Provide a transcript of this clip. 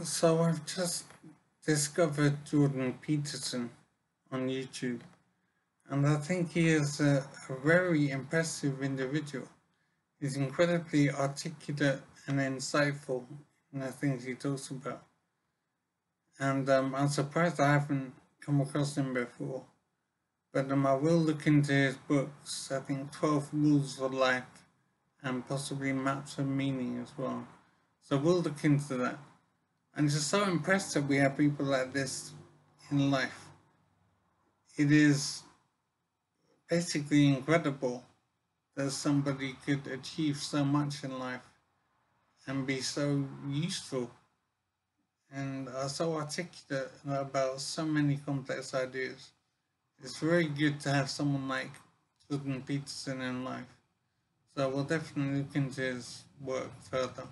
So I've just discovered Jordan Peterson on YouTube, and I think he is a, a very impressive individual. He's incredibly articulate and insightful in the things he talks about. And um, I'm surprised I haven't come across him before. But um, I will look into his books, I think 12 Rules for Life and possibly Maps of Meaning as well. So we'll look into that. I'm just so impressed that we have people like this in life. It is basically incredible that somebody could achieve so much in life and be so useful and are so articulate about so many complex ideas. It's very good to have someone like Jordan Peterson in life. So we'll definitely look into his work further.